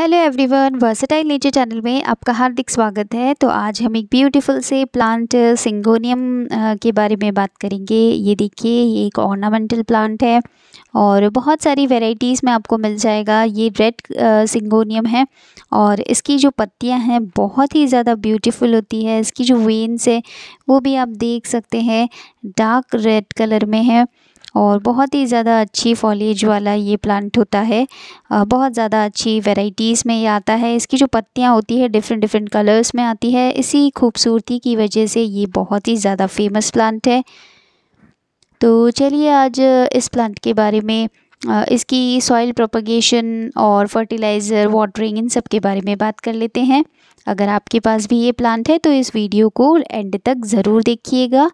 Hello everyone versatile nature channel में आपका हार्दिक स्वागत है। तो आज हम एक ब्यूटीफुल से प्लांट सिंगोनियम के बारे में बात करेंगे। ये देखिए, ये एक ऑर्नामेंटल प्लांट है और बहुत सारी वैरायटीज़ में आपको मिल जाएगा। ये रेड सिंगोनियम है और इसकी जो पत्तियाँ हैं, बहुत ही ज़्यादा ब्यूटीफुल होती है। इसकी जो वेन्स है, वो भी आप देख सकते हैं। डार्क रेड कलर में है। और बहुत ही ज़्यादा अच्छी फॉलेज वाला ये प्लांट होता है। बहुत ज़्यादा अच्छी वेराइटीज़ में ये आता है। इसकी जो पत्तियाँ होती है डिफरेंट डिफरेंट कलर्स में आती है। इसी खूबसूरती की वजह से ये बहुत ही ज़्यादा फ़ेमस प्लांट है। तो चलिए आज इस प्लांट के बारे में इसकी सॉइल प्रोपगेशन और फर्टिलाइज़र वाटरिंग इन सब के बारे में बात कर लेते हैं। अगर आपके पास भी ये प्लांट है तो इस वीडियो को एंड तक ज़रूर देखिएगा।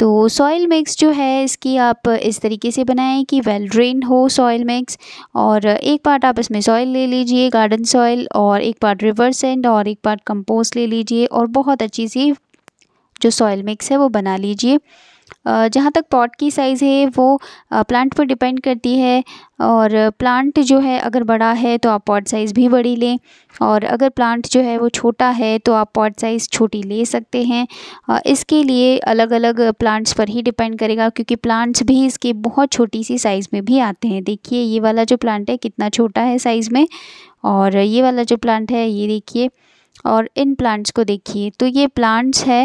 तो सॉइल मिक्स जो है, इसकी आप इस तरीके से बनाएँ कि वेल ड्रेन हो सॉइल मिक्स और एक पार्ट आप इसमें सॉइल ले लीजिए गार्डन सॉइल और एक पार्ट रिवर सेंड और एक पार्ट कंपोस्ट ले लीजिए, और बहुत अच्छी सी जो सॉइल मिक्स है वो बना लीजिए। जहाँ तक पॉट की साइज़ है, वो प्लांट पर डिपेंड करती है और प्लांट जो है, अगर बड़ा है तो आप पॉट साइज़ भी बड़ी लें और अगर प्लांट जो है, वो छोटा है तो आप पॉट साइज़ छोटी ले सकते हैं। इसके लिए अलग अलग प्लांट्स पर ही डिपेंड करेगा, क्योंकि प्लांट्स भी इसके बहुत छोटी सी साइज़ में भी आते हैं। देखिए, ये वाला जो प्लांट है, कितना छोटा है साइज़ में और ये वाला जो प्लांट है, ये देखिए और इन प्लांट्स को देखिए। तो ये प्लांट्स है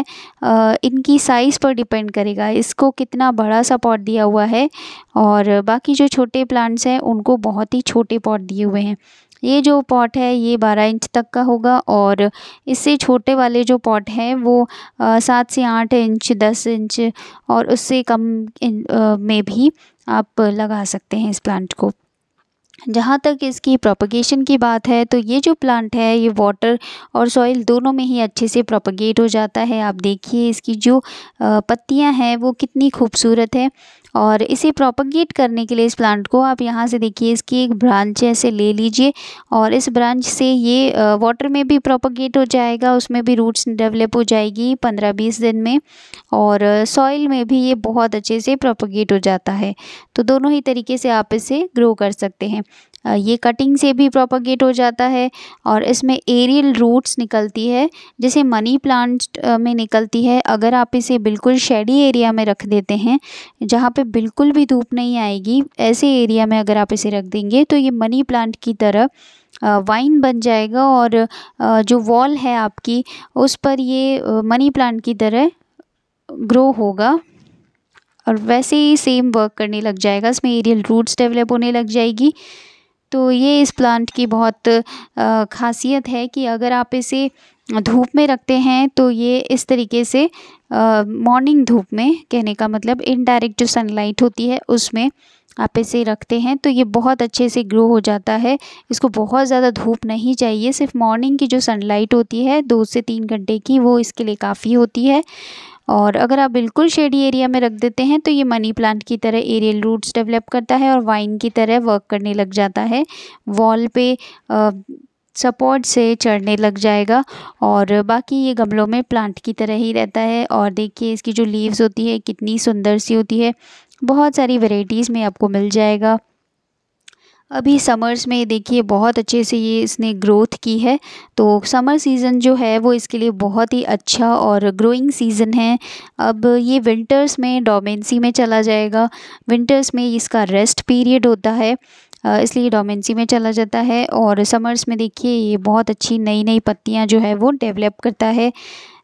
इनकी साइज़ पर डिपेंड करेगा। इसको कितना बड़ा सा पॉट दिया हुआ है और बाकी जो छोटे प्लांट्स हैं उनको बहुत ही छोटे पॉट दिए हुए हैं। ये जो पॉट है ये बारह इंच तक का होगा और इससे छोटे वाले जो पॉट हैं वो सात से आठ इंच दस इंच और उससे कम इन, आ, में भी आप लगा सकते हैं इस प्लांट को। जहाँ तक इसकी प्रोपगेशन की बात है तो ये जो प्लांट है, ये वाटर और सॉइल दोनों में ही अच्छे से प्रोपगेट हो जाता है। आप देखिए इसकी जो पत्तियाँ हैं, वो कितनी खूबसूरत है। और इसे प्रोपगेट करने के लिए इस प्लांट को आप यहाँ से देखिए, इसकी एक ब्रांच ऐसे ले लीजिए और इस ब्रांच से ये वाटर में भी प्रोपगेट हो जाएगा, उसमें भी रूट्स डेवलप हो जाएगी पंद्रह बीस दिन में और सॉइल में भी ये बहुत अच्छे से प्रोपगेट हो जाता है। तो दोनों ही तरीके से आप इसे ग्रो कर सकते हैं। ये कटिंग से भी प्रोपगेट हो जाता है और इसमें एरियल रूट्स निकलती है, जैसे मनी प्लांट में निकलती है। अगर आप इसे बिल्कुल शेडी एरिया में रख देते हैं, जहाँ पे बिल्कुल भी धूप नहीं आएगी, ऐसे एरिया में अगर आप इसे रख देंगे तो ये मनी प्लांट की तरह वाइन बन जाएगा और जो वॉल है आपकी, उस पर ये मनी प्लांट की तरह ग्रो होगा और वैसे ही सेम वर्क करने लग जाएगा। इसमें एरियल रूट्स डेवलप होने लग जाएगी। तो ये इस प्लांट की बहुत ख़ासियत है कि अगर आप इसे धूप में रखते हैं तो ये इस तरीके से मॉर्निंग धूप में कहने का मतलब इनडायरेक्ट जो सनलाइट होती है, उसमें आप इसे रखते हैं तो ये बहुत अच्छे से ग्रो हो जाता है। इसको बहुत ज़्यादा धूप नहीं चाहिए, सिर्फ़ मॉर्निंग की जो सनलाइट होती है, दो से तीन घंटे की, वो इसके लिए काफ़ी होती है। और अगर आप बिल्कुल शेडी एरिया में रख देते हैं तो ये मनी प्लांट की तरह एरियल रूट्स डेवलप करता है और वाइन की तरह वर्क करने लग जाता है। वॉल पे सपोर्ट से चढ़ने लग जाएगा और बाकी ये गमलों में प्लांट की तरह ही रहता है और देखिए इसकी जो लीव्स होती है, कितनी सुंदर सी होती है। बहुत सारी वेराइटीज़ में आपको मिल जाएगा। अभी समर्स में देखिए बहुत अच्छे से ये इसने ग्रोथ की है। तो समर सीज़न जो है वो इसके लिए बहुत ही अच्छा और ग्रोइंग सीज़न है। अब ये विंटर्स में डोमेंसी में चला जाएगा। विंटर्स में इसका रेस्ट पीरियड होता है। इसलिए डोमेंसी में चला जाता है और समर्स में देखिए ये बहुत अच्छी नई नई पत्तियाँ जो है वो डेवलप करता है।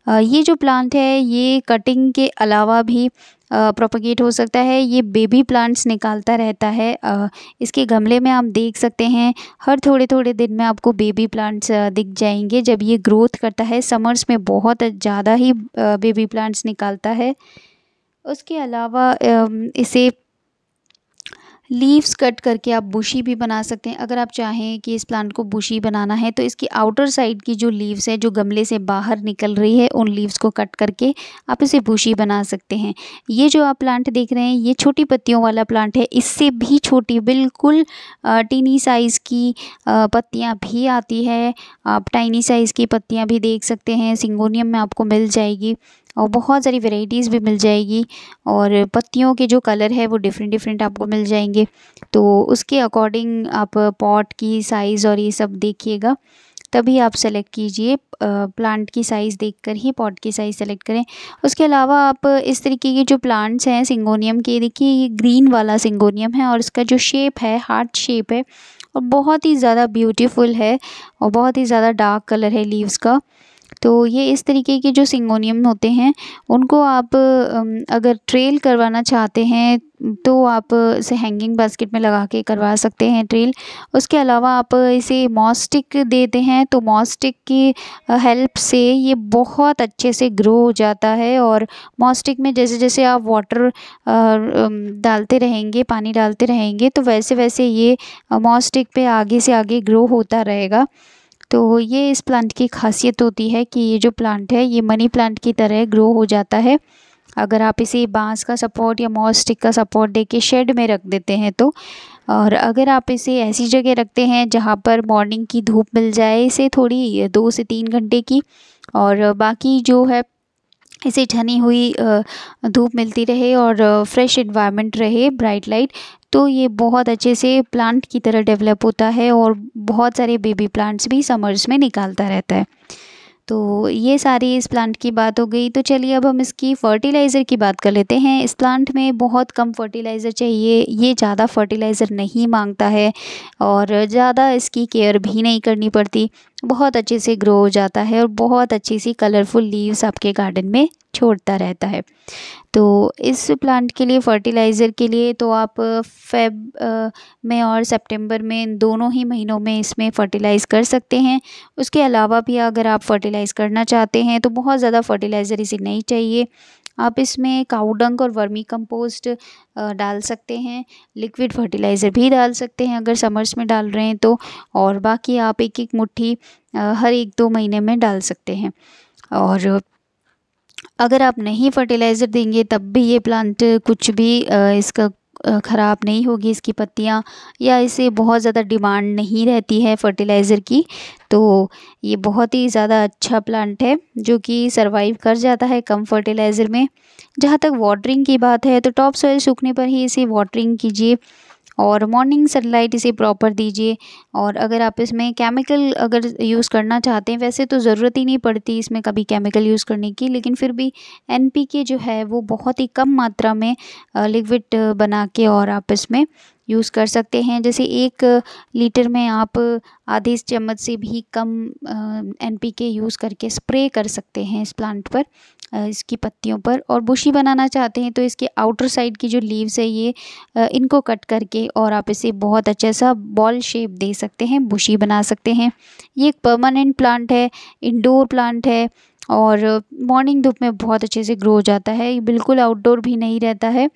ये जो प्लांट है ये कटिंग के अलावा भी प्रोपगेट हो सकता है, ये बेबी प्लांट्स निकालता रहता है। इसके गमले में आप देख सकते हैं, हर थोड़े थोड़े दिन में आपको बेबी प्लांट्स दिख जाएँगे। जब ये ग्रोथ करता है समर्स में बहुत ज़्यादा ही बेबी प्लांट्स निकालता है। उसके अलावा इसे लीव्स कट करके आप बुशी भी बना सकते हैं। अगर आप चाहें कि इस प्लांट को बुशी बनाना है तो इसकी आउटर साइड की जो लीव्स है, जो गमले से बाहर निकल रही है, उन लीव्स को कट करके आप इसे बुशी बना सकते हैं। ये जो आप प्लांट देख रहे हैं, ये छोटी पत्तियों वाला प्लांट है। इससे भी छोटी, बिल्कुल टीनी साइज़ की पत्तियाँ भी आती है। आप टाइनी साइज़ की पत्तियाँ भी देख सकते हैं। सिंगोनियम में आपको मिल जाएगी। और बहुत सारी वेराइटीज़ भी मिल जाएगी और पत्तियों के जो कलर है वो डिफरेंट डिफरेंट आपको मिल जाएँगे। तो उसके अकॉर्डिंग आप पॉट की साइज़ और ये सब देखिएगा, तभी आप सेलेक्ट कीजिए प्लांट की साइज़ देखकर ही पॉट की साइज़ सेलेक्ट करें। उसके अलावा आप इस तरीके के जो प्लांट्स हैं सिंगोनियम के, देखिए ये ग्रीन वाला सिंगोनियम है और इसका जो शेप है हार्ट शेप है, और बहुत ही ज़्यादा ब्यूटीफुल है और बहुत ही ज़्यादा डार्क कलर है लीव्स का। तो ये इस तरीके के जो सिंगोनियम होते हैं, उनको आप अगर ट्रेल करवाना चाहते हैं तो आप इसे हैंगिंग बास्केट में लगा के करवा सकते हैं ट्रेल। उसके अलावा आप इसे मॉस्टिक देते हैं तो मॉस्टिक की हेल्प से ये बहुत अच्छे से ग्रो हो जाता है और मॉस्टिक में जैसे जैसे आप वाटर डालते रहेंगे, पानी डालते रहेंगे तो वैसे वैसे ये मॉस्टिक पे आगे से आगे ग्रो होता रहेगा। तो ये इस प्लांट की खासियत होती है कि ये जो प्लांट है, ये मनी प्लांट की तरह ग्रो हो जाता है। अगर आप इसे बाँस का सपोर्ट या मॉस स्टिक का सपोर्ट दे के शेड में रख देते हैं तो और अगर आप इसे ऐसी जगह रखते हैं जहाँ पर मॉर्निंग की धूप मिल जाए इसे थोड़ी दो से तीन घंटे की, और बाकी जो है, इसे छनी हुई धूप मिलती रहे और फ्रेश इन्वायरमेंट रहे ब्राइट लाइट तो ये बहुत अच्छे से प्लांट की तरह डेवलप होता है और बहुत सारे बेबी प्लांट्स भी समर्स में निकालता रहता है। तो ये सारी इस प्लांट की बात हो गई। तो चलिए अब हम इसकी फर्टिलाइज़र की बात कर लेते हैं। इस प्लांट में बहुत कम फर्टिलाइज़र चाहिए। ये ज़्यादा फर्टिलाइज़र नहीं माँगता है और ज़्यादा इसकी केयर भी नहीं करनी पड़ती। बहुत अच्छे से ग्रो हो जाता है और बहुत अच्छी सी कलरफुल लीव्स आपके गार्डन में छोड़ता रहता है। तो इस प्लांट के लिए फर्टिलाइज़र के लिए तो आप फेब में और सितंबर में इन दोनों ही महीनों में इसमें फ़र्टिलाइज़ कर सकते हैं। उसके अलावा भी अगर आप फर्टिलाइज़ करना चाहते हैं तो बहुत ज़्यादा फर्टिलाइज़र इसे नहीं चाहिए। आप इसमें काउडंग और वर्मी कंपोस्ट डाल सकते हैं। लिक्विड फर्टिलाइज़र भी डाल सकते हैं अगर समर्स में डाल रहे हैं तो। और बाकी आप एक एक मुट्ठी हर एक दो महीने में डाल सकते हैं। और अगर आप नहीं फर्टिलाइज़र देंगे, तब भी ये प्लांट कुछ भी इसका ख़राब नहीं होगी, इसकी पत्तियाँ, या इसे बहुत ज़्यादा डिमांड नहीं रहती है फर्टिलाइज़र की तो ये बहुत ही ज़्यादा अच्छा प्लांट है, जो कि सरवाइव कर जाता है कम फर्टिलाइज़र में। जहाँ तक वाटरिंग की बात है तो टॉप सॉइल सूखने पर ही इसे वाटरिंग कीजिए। और मॉर्निंग सनलाइट इसे प्रॉपर दीजिए। और अगर आप इसमें केमिकल अगर यूज़ करना चाहते हैं, वैसे तो ज़रूरत ही नहीं पड़ती इसमें कभी केमिकल यूज़ करने की, लेकिन फिर भी एन जो है वो बहुत ही कम मात्रा में लिक्विड बना के और आप इसमें यूज़ कर सकते हैं। जैसे एक लीटर में आप आधे चम्मच से भी कम एन यूज़ करके स्प्रे कर सकते हैं इस प्लांट पर इसकी पत्तियों पर। और बुशी बनाना चाहते हैं तो इसके आउटर साइड की जो लीव्स है ये इनको कट करके और आप इसे बहुत अच्छा सा बॉल शेप दे सकते हैं बुशी बना सकते हैं। ये एक परमानेंट प्लांट है इंडोर प्लांट है और मॉर्निंग धूप में बहुत अच्छे से ग्रो हो जाता है। ये बिल्कुल आउटडोर भी नहीं रहता है।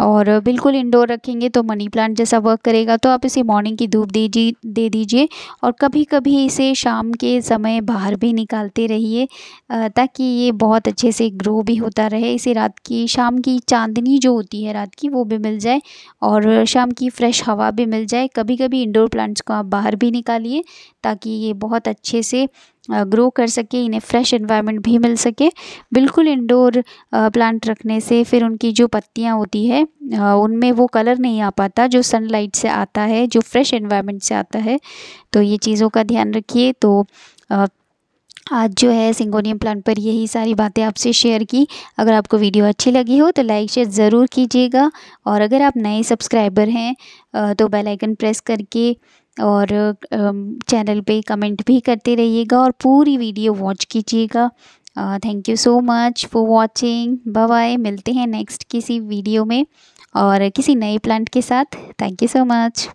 और बिल्कुल इंडोर रखेंगे तो मनी प्लांट जैसा वर्क करेगा तो आप इसे मॉर्निंग की धूप दीजिए दे दीजिए और कभी कभी इसे शाम के समय बाहर भी निकालते रहिए ताकि ये बहुत अच्छे से ग्रो भी होता रहे। इसे रात की, शाम की चांदनी जो होती है रात की, वो भी मिल जाए और शाम की फ्रेश हवा भी मिल जाए। कभी कभी इंडोर प्लांट्स को आप बाहर भी निकालिए ताकि ये बहुत अच्छे से ग्रो कर सके, इन्हें फ्रेश एनवायरनमेंट भी मिल सके। बिल्कुल इंडोर प्लांट रखने से फिर उनकी जो पत्तियाँ होती है उनमें वो कलर नहीं आ पाता, जो सनलाइट से आता है, जो फ्रेश एनवायरनमेंट से आता है। तो ये चीज़ों का ध्यान रखिए। तो आज जो है सिंगोनियम प्लांट पर यही सारी बातें आपसे शेयर की। अगर आपको वीडियो अच्छी लगी हो तो लाइक शेयर ज़रूर कीजिएगा। और अगर आप नए सब्सक्राइबर हैं तो बेल आइकन प्रेस करके और चैनल पे कमेंट भी करते रहिएगा और पूरी वीडियो वॉच कीजिएगा। Thank you so much for watching bye मिलते हैं नेक्स्ट किसी वीडियो में और किसी नए प्लांट के साथ। Thank you so much